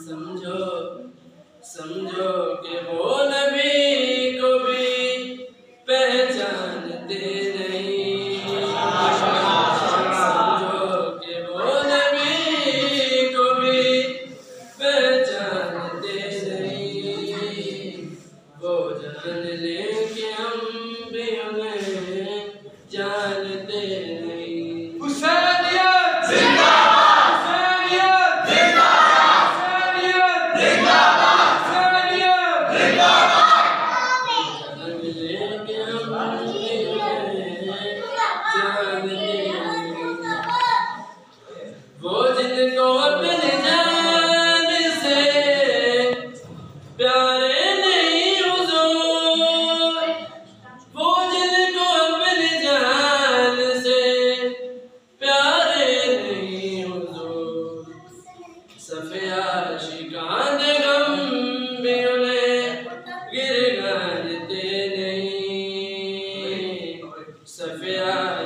समझो समझो के वो नबी को भी पहचानते नहीं। समझो के वो नबी को भी पहचानते नहीं। वो जान ले कि हम भी उन्हें जानते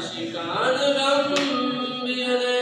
शिकान गम बियने